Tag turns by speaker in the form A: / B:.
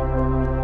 A: Música